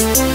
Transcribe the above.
Thank